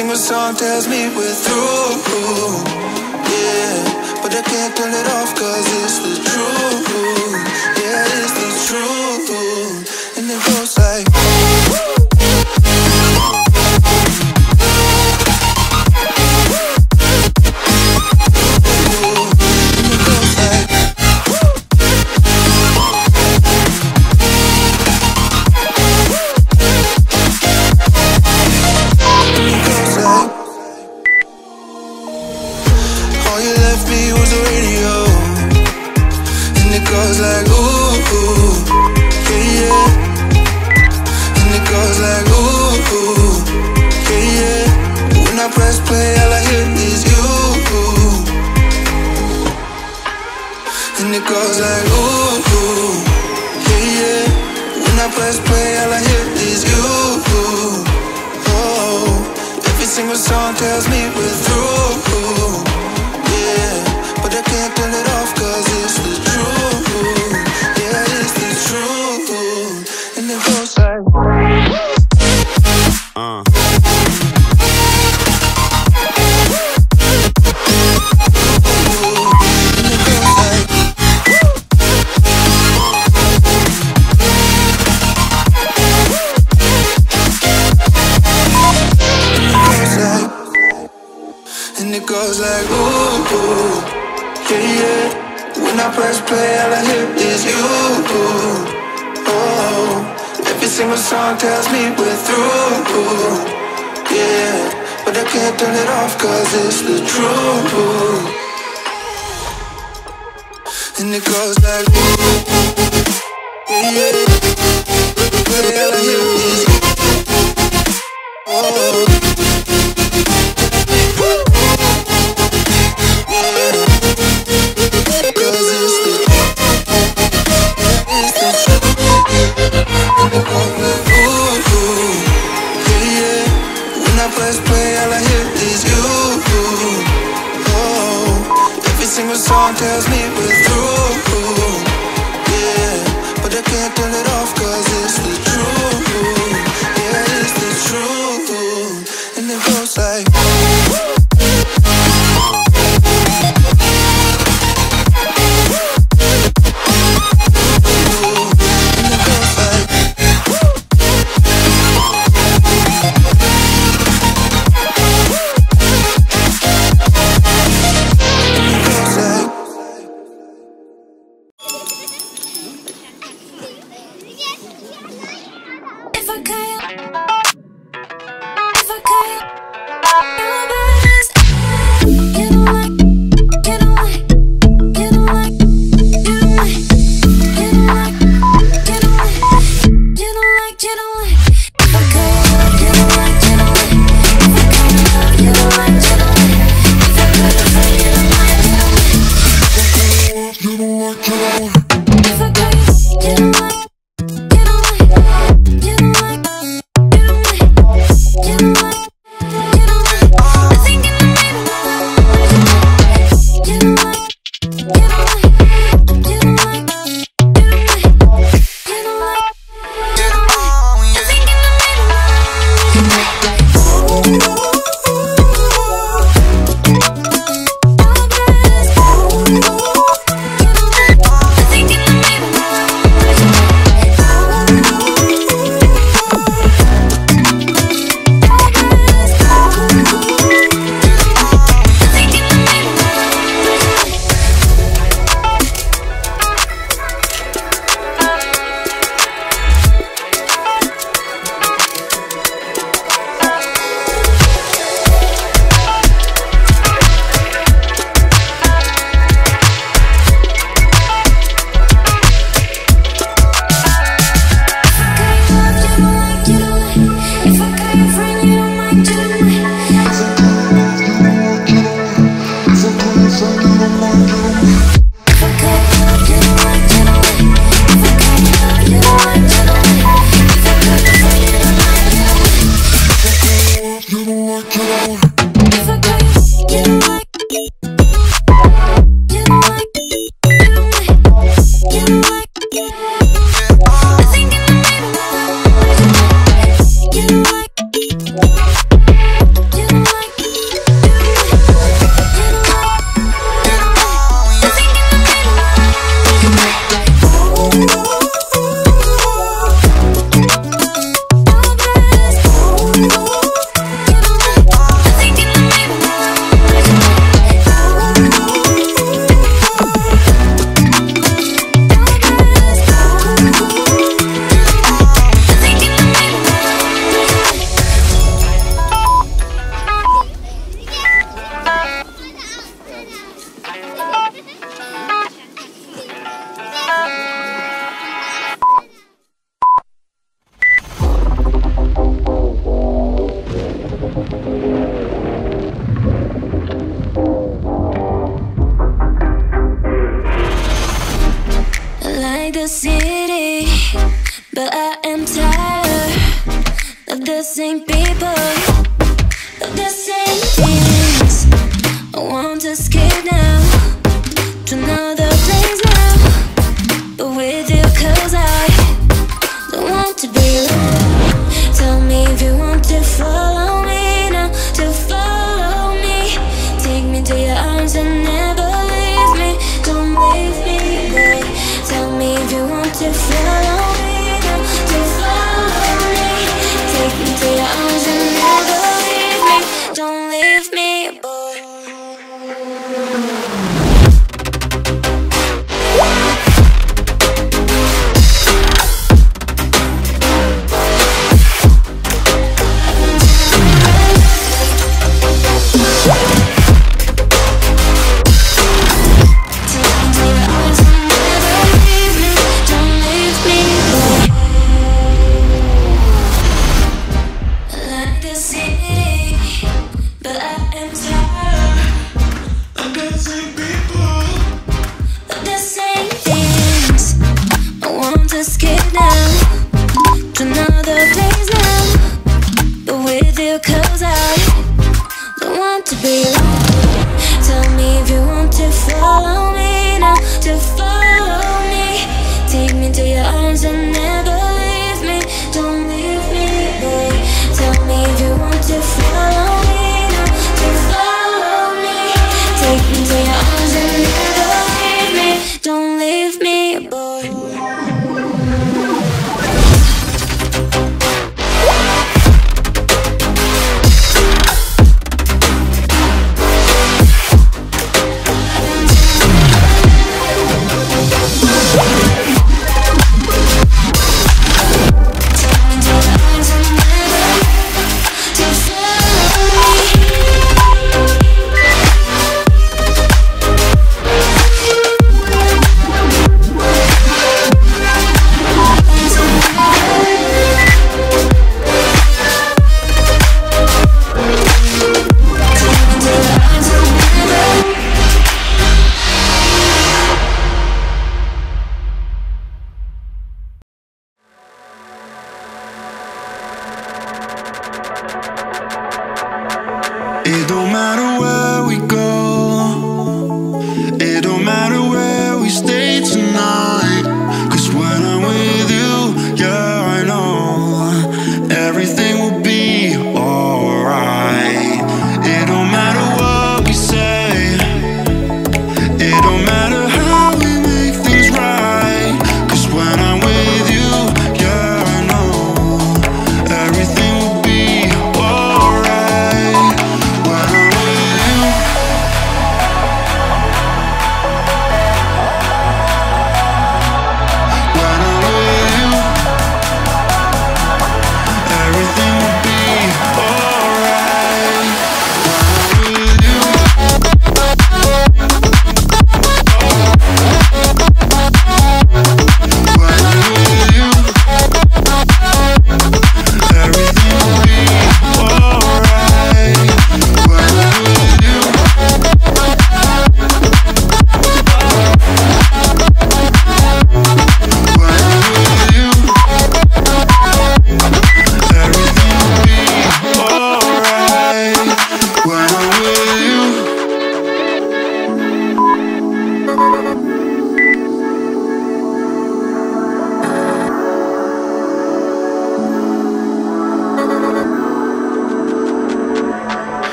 single song tells me we're through. Yeah, but I can't turn it off cause it's the truth. Yeah, it's the truth. And it goes like song tells me we're through. song tells me we're through. Yeah, but I can't turn it off cause it's the truth. And it goes like.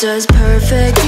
Does perfect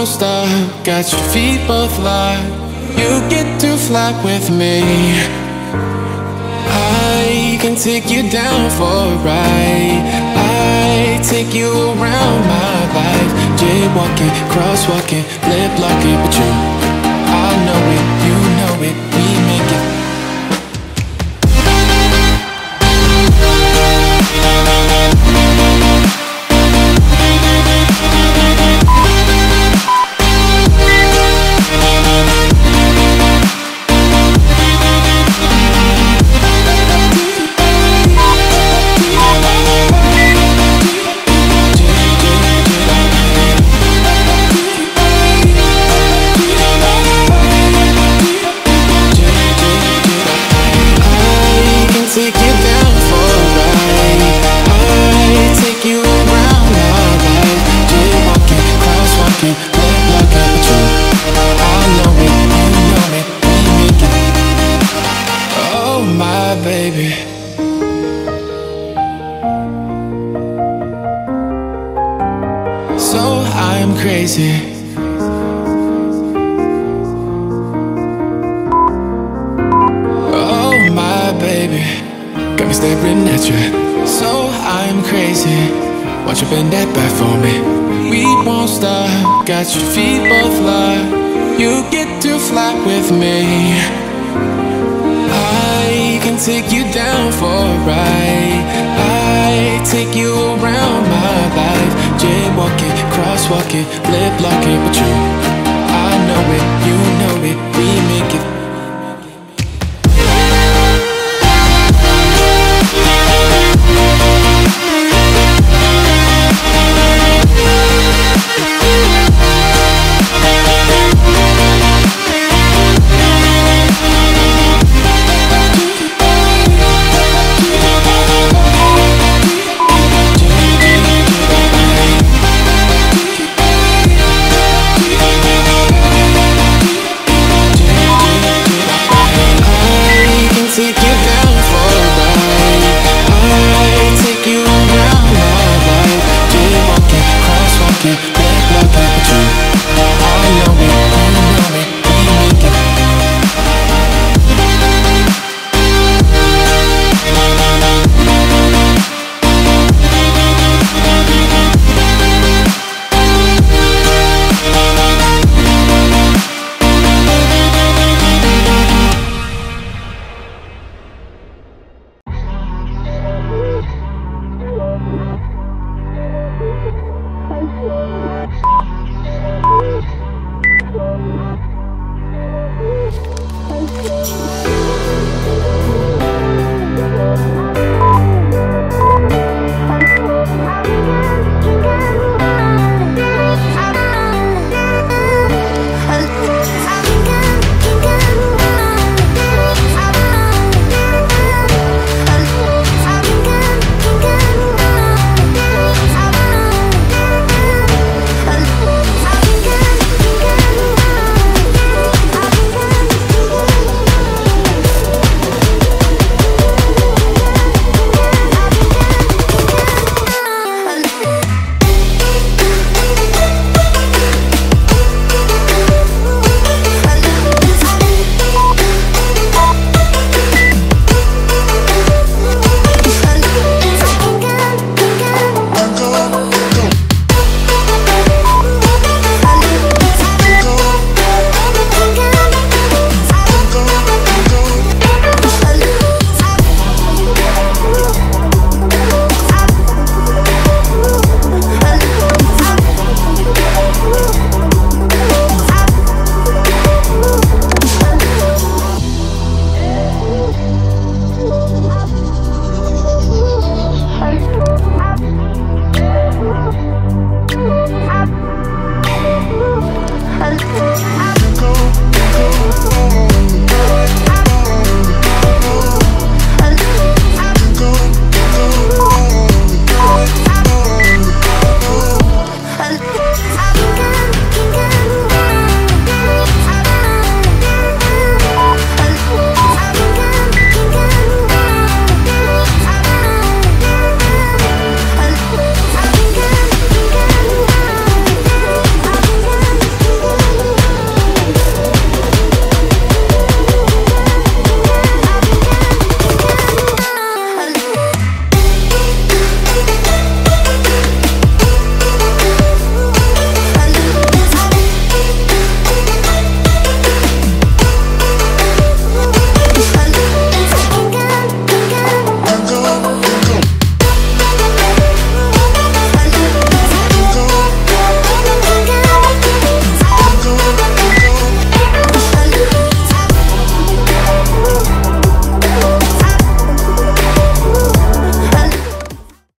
Don't stop Got your feet both locked. You get to fly with me. I can take you down for a ride. I take you around my life. Jaywalking, crosswalking, lip locking But you, I know it.